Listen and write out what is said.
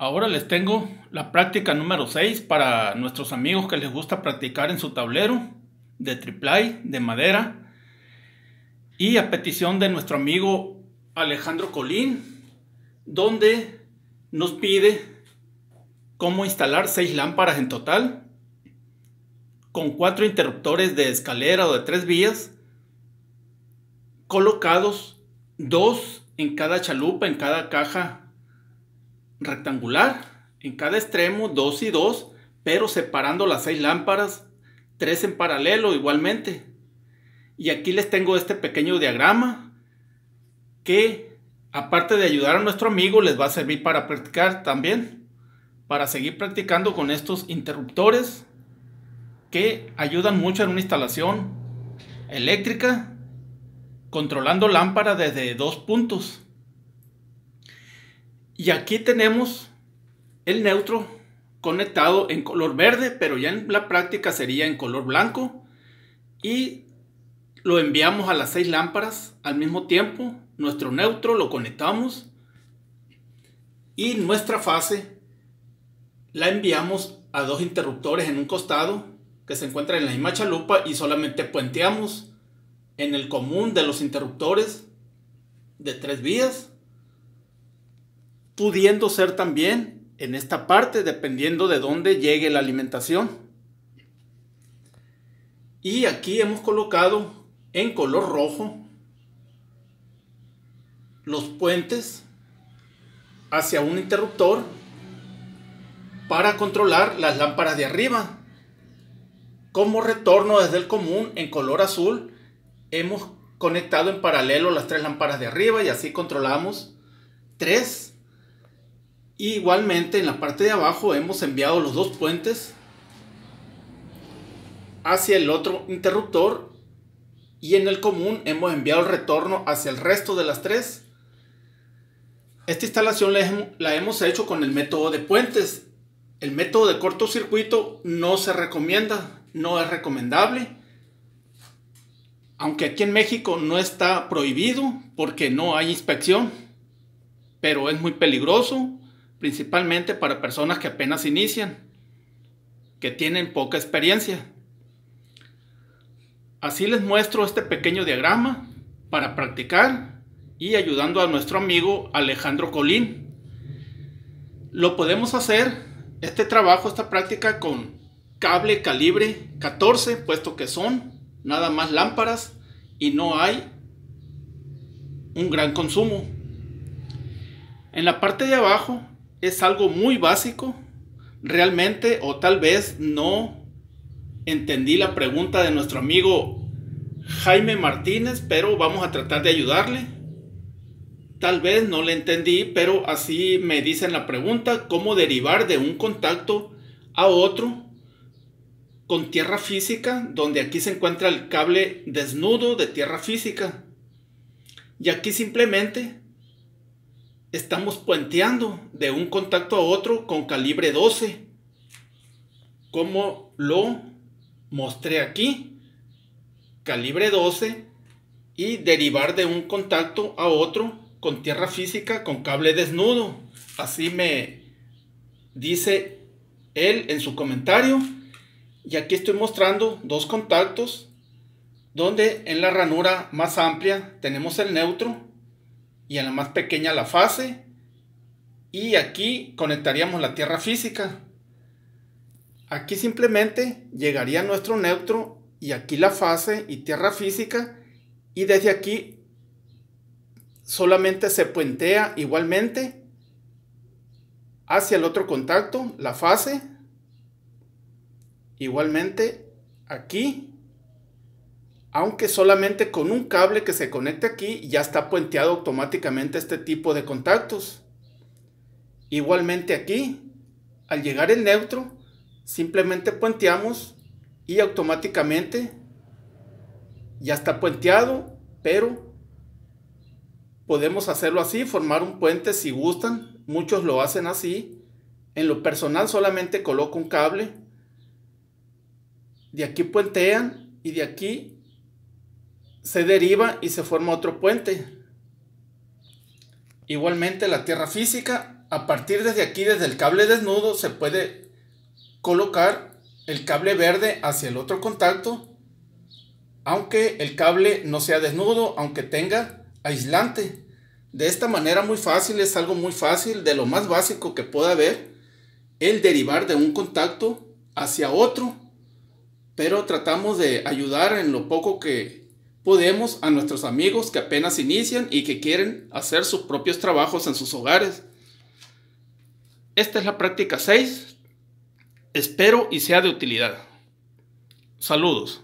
Ahora les tengo la práctica número 6 para nuestros amigos que les gusta practicar en su tablero de triplay, de madera. Y a petición de nuestro amigo Alejandro Colín, donde nos pide cómo instalar 6 lámparas en total con cuatro interruptores de escalera o de tres vías colocados dos en cada chalupa, en cada caja rectangular, en cada extremo, dos y dos, pero separando las seis lámparas, tres en paralelo igualmente. Y aquí les tengo este pequeño diagrama que, aparte de ayudar a nuestro amigo, les va a servir para practicar también, para seguir practicando con estos interruptores que ayudan mucho en una instalación eléctrica, controlando lámpara desde dos puntos. Y aquí tenemos el neutro conectado en color verde, pero ya en la práctica sería en color blanco. Y lo enviamos a las seis lámparas al mismo tiempo. Nuestro neutro lo conectamos. Y nuestra fase la enviamos a dos interruptores en un costado que se encuentran en la misma chalupa y solamente puenteamos en el común de los interruptores de tres vías pudiendo ser también en esta parte, dependiendo de dónde llegue la alimentación. Y aquí hemos colocado en color rojo los puentes hacia un interruptor para controlar las lámparas de arriba. Como retorno desde el común en color azul, hemos conectado en paralelo las tres lámparas de arriba y así controlamos tres igualmente en la parte de abajo hemos enviado los dos puentes hacia el otro interruptor y en el común hemos enviado el retorno hacia el resto de las tres. Esta instalación la hemos hecho con el método de puentes. El método de cortocircuito no se recomienda, no es recomendable. Aunque aquí en México no está prohibido porque no hay inspección, pero es muy peligroso principalmente para personas que apenas inician, que tienen poca experiencia. Así les muestro este pequeño diagrama para practicar y ayudando a nuestro amigo Alejandro Colín. Lo podemos hacer, este trabajo, esta práctica con cable calibre 14, puesto que son nada más lámparas y no hay un gran consumo. En la parte de abajo es algo muy básico. Realmente o tal vez no entendí la pregunta de nuestro amigo Jaime Martínez, pero vamos a tratar de ayudarle. Tal vez no le entendí, pero así me dicen la pregunta, ¿cómo derivar de un contacto a otro con tierra física, donde aquí se encuentra el cable desnudo de tierra física? Y aquí simplemente estamos puenteando de un contacto a otro con calibre 12, como lo mostré aquí, calibre 12 y derivar de un contacto a otro con tierra física con cable desnudo. Así me dice él en su comentario. Y aquí estoy mostrando dos contactos donde en la ranura más amplia tenemos el neutro y en la más pequeña la fase. Y aquí conectaríamos la tierra física. Aquí simplemente llegaría nuestro neutro y aquí la fase y tierra física. Y desde aquí solamente se puentea igualmente hacia el otro contacto, la fase. Igualmente aquí aunque solamente con un cable que se conecte aquí ya está puenteado automáticamente este tipo de contactos. Igualmente aquí, al llegar el neutro, simplemente puenteamos y automáticamente ya está puenteado, pero podemos hacerlo así, formar un puente si gustan, muchos lo hacen así. En lo personal solamente coloco un cable, de aquí puentean y de aquí se deriva y se forma otro puente. Igualmente la tierra física a partir desde aquí, desde el cable desnudo, se puede colocar el cable verde hacia el otro contacto, aunque el cable no sea desnudo, aunque tenga aislante. De esta manera muy fácil, es algo muy fácil, de lo más básico que pueda haber, el derivar de un contacto hacia otro, pero tratamos de ayudar en lo poco que podemos a nuestros amigos que apenas inician y que quieren hacer sus propios trabajos en sus hogares. Esta es la práctica 6. Espero y sea de utilidad. Saludos.